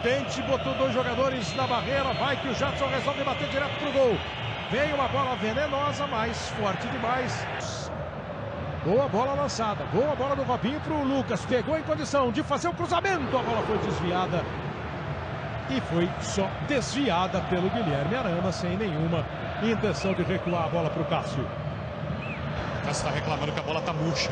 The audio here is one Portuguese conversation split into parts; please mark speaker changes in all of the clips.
Speaker 1: prudente, botou dois jogadores na barreira. Vai que o Jadson resolve bater direto pro gol. Veio uma bola venenosa, mas forte demais. Boa bola lançada. Boa bola do Robinho pro Lucas. Pegou em condição de fazer o cruzamento. A bola foi desviada. E foi só desviada pelo Guilherme Arana, sem nenhuma intenção de recuar a bola pro Cássio.
Speaker 2: Cássio está reclamando que a bola tá murcha.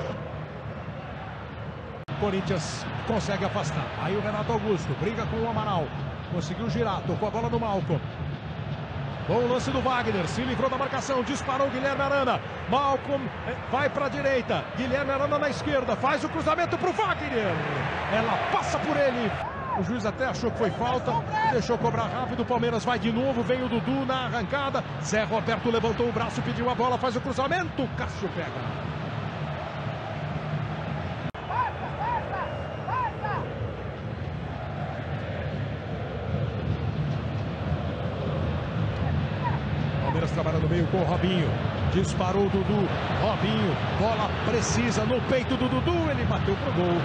Speaker 1: Corinthians consegue afastar. Aí o Renato Augusto briga com o Amaral. Conseguiu girar, tocou a bola no Malcom. Bom lance do Wagner, se livrou da marcação, disparou Guilherme Arana. Malcom eh, vai para a direita, Guilherme Arana na esquerda, faz o cruzamento para o Wagner. Ela passa por ele. O juiz até achou que foi falta, deixou cobrar rápido. O Palmeiras vai de novo, vem o Dudu na arrancada. Zé Roberto levantou o braço, pediu a bola, faz o cruzamento. Cássio pega. Palmeiras trabalha no meio com o Robinho. Disparou o Dudu. Robinho, bola precisa no peito do Dudu. Ele bateu pro gol.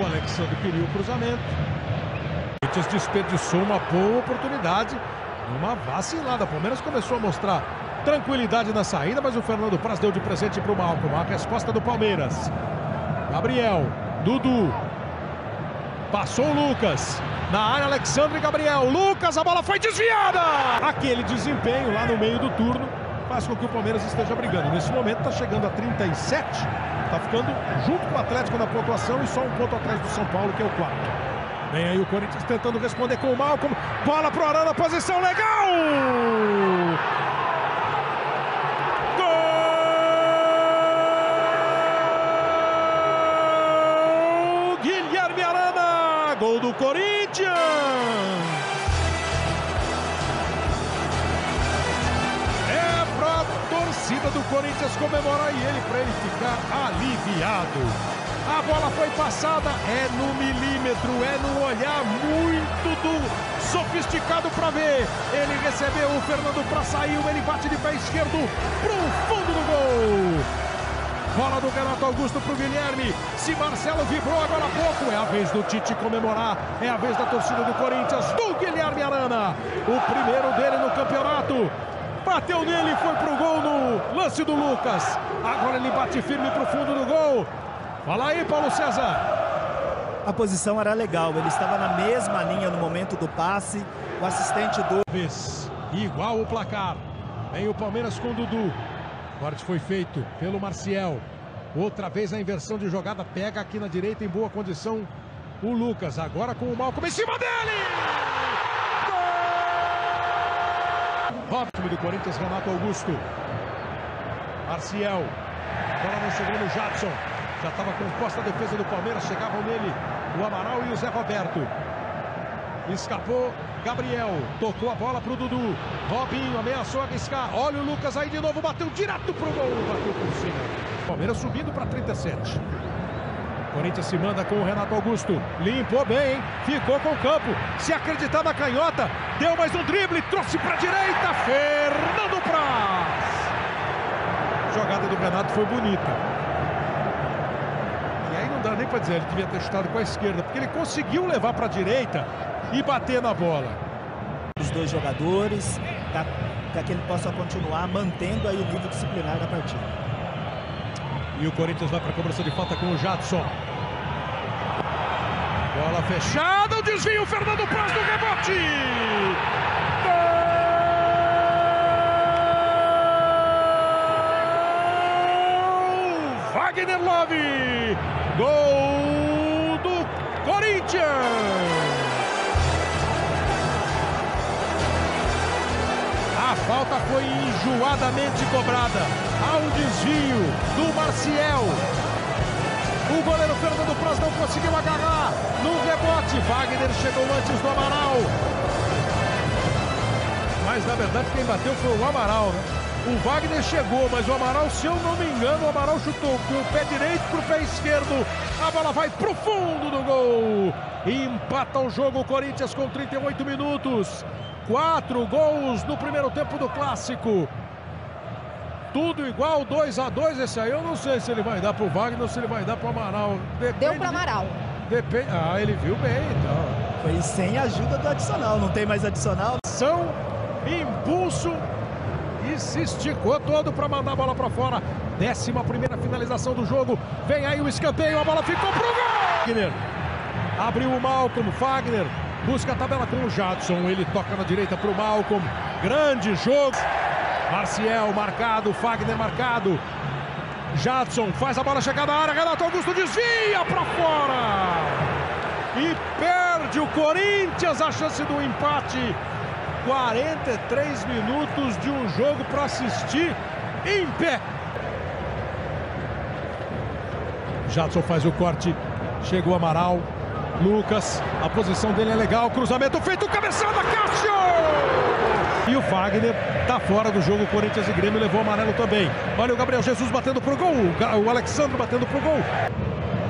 Speaker 1: O Alexandre pediu o cruzamento. O Corinthians desperdiçou uma boa oportunidade. Uma vacilada. Palmeiras começou a mostrar tranquilidade na saída, mas o Fernando Praz deu de presente para o Malcom. A resposta do Palmeiras. Gabriel, Dudu. Passou o Lucas. Na área, Alexandre Gabriel. Lucas, a bola foi desviada! Aquele desempenho lá no meio do turno faz com que o Palmeiras esteja brigando. Nesse momento está chegando a 37. Está ficando junto com o Atlético na pontuação e só um ponto atrás do São Paulo, que é o quarto. Vem aí o Corinthians tentando responder com o Malcom. Bola pro Arana, posição legal! Gol! Guilherme Arana! Gol do Corinthians! É pra torcida do Corinthians comemorar e ele para ele ficar aliviado. A bola foi passada, é no milímetro, é no olhar muito do sofisticado para ver. Ele recebeu o Fernando para sair, ele bate de pé esquerdo pro fundo do gol. Bola do Renato Augusto pro Guilherme. Se Marcelo vibrou agora há pouco, é a vez do Tite comemorar. É a vez da torcida do Corinthians, do Guilherme Arana. O primeiro dele no campeonato. Bateu nele, foi pro gol no lance do Lucas. Agora ele bate firme pro fundo do gol. Fala aí, Paulo César.
Speaker 3: A posição era legal, ele estava na mesma linha no momento do passe. O assistente do.
Speaker 1: Igual o placar. Vem o Palmeiras com o Dudu. Corte foi feito pelo Marcial. Outra vez a inversão de jogada. Pega aqui na direita em boa condição o Lucas. Agora com o Malcom em cima dele! Gol! Ótimo do Corinthians, Renato Augusto. Marcial. Bola no segundo, Jadson. Já estava composta a defesa do Palmeiras. Chegavam nele o Amaral e o Zé Roberto. Escapou Gabriel. Tocou a bola pro Dudu. Robinho ameaçou arriscar. Olha o Lucas aí de novo. Bateu direto pro gol. Bateu por cima. Palmeiras subindo para 37. Corinthians se manda com o Renato Augusto. Limpou bem, hein? Ficou com o campo. Se acreditar na canhota. Deu mais um drible. Trouxe para direita. Fernando Praz. A jogada do Renato foi bonita dá nem para dizer, ele devia ter chutado com a esquerda, porque ele conseguiu levar para a direita e bater na bola.
Speaker 3: Os dois jogadores, para que ele possa continuar mantendo aí o nível disciplinar da partida.
Speaker 1: E o Corinthians vai para a cobrança de falta com o Jadson. Bola fechada, o desvio, Fernando Praz no rebote. Gol! Wagner Love. Gol do Corinthians! A falta foi enjoadamente cobrada. Há um desvio do Marcial. O goleiro Fernando Praz não conseguiu agarrar. No rebote, Wagner chegou antes do Amaral. Mas na verdade quem bateu foi o Amaral, né? O Wagner chegou, mas o Amaral, se eu não me engano, o Amaral chutou com o pé direito para o pé esquerdo. A bola vai para o fundo do gol. Empata o jogo o Corinthians com 38 minutos. Quatro gols no primeiro tempo do clássico. Tudo igual, 2 a 2 Esse aí eu não sei se ele vai dar para o Wagner ou se ele vai dar para o Amaral.
Speaker 4: Depende Deu para o Amaral.
Speaker 1: Depende... Ah, ele viu bem, então.
Speaker 3: Foi sem a ajuda do adicional, não tem mais adicional.
Speaker 1: Ação, impulso e se esticou todo para mandar a bola para fora. Décima primeira finalização do jogo. Vem aí o escanteio, a bola ficou pro gol! Wagner abriu o Malcolm, Fagner busca a tabela com o Jadson. Ele toca na direita para o Malcolm. Grande jogo. Marcial marcado, Fagner marcado. Jadson faz a bola chegar na área. Renato Augusto desvia para fora. E perde o Corinthians a chance do empate. 43 minutos de um jogo para assistir em pé. Jadson faz o corte. Chegou Amaral. Lucas, a posição dele é legal. Cruzamento feito, cabeçada, Cássio! E o Fagner tá fora do jogo. Corinthians e Grêmio levou amarelo também. Olha o Gabriel Jesus batendo pro gol. O Alexandre batendo pro gol.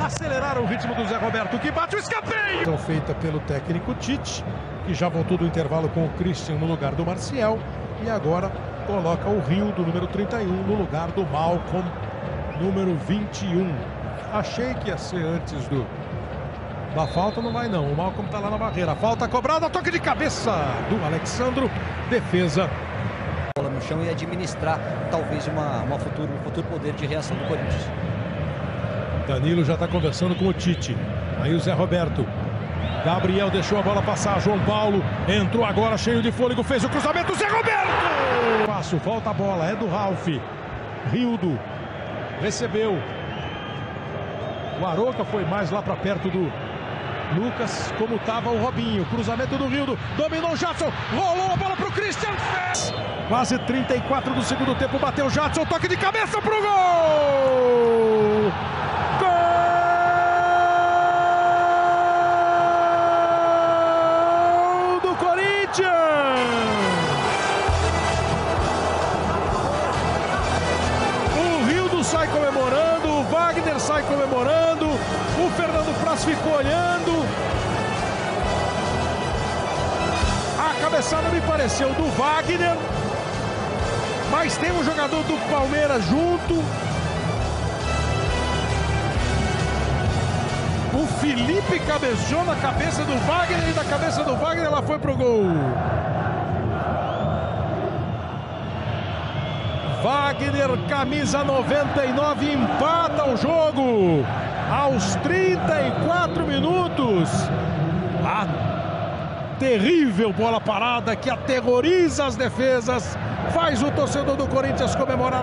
Speaker 1: Aceleraram o ritmo do Zé Roberto que bate o escanteio. Feita pelo técnico Tite, que já voltou do intervalo com o Christian no lugar do Marcial. E agora coloca o Rio do número 31 no lugar do Malcolm, número 21. Achei que ia ser antes do da falta, não vai não. O Malcolm tá lá na barreira. Falta cobrada, toque de cabeça do Alexandro. Defesa.
Speaker 4: Bola no chão e administrar talvez uma, uma futuro, um futuro poder de reação do Corinthians.
Speaker 1: Danilo já está conversando com o Tite. Aí o Zé Roberto. Gabriel deixou a bola passar. João Paulo entrou agora cheio de fôlego. Fez o cruzamento. Zé Roberto! Passo, volta a bola. É do Ralf. Rildo recebeu. O Aroca foi mais lá para perto do Lucas, como estava o Robinho. Cruzamento do Rildo. Dominou o Jadson. Rolou a bola para o Christian. Quase 34 do segundo tempo. Bateu o Jadson. Toque de cabeça para o gol. Wagner sai comemorando. O Fernando Praz ficou olhando. A cabeçada me pareceu do Wagner. Mas tem um jogador do Palmeiras junto. O Felipe cabeceou na cabeça do Wagner e da cabeça do Wagner ela foi pro gol. Wagner, camisa 99, empata o jogo aos 34 minutos. A terrível bola parada que aterroriza as defesas faz o torcedor do Corinthians comemorar.